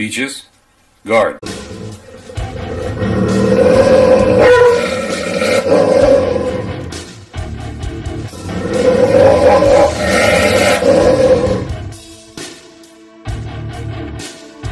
Beaches, guard.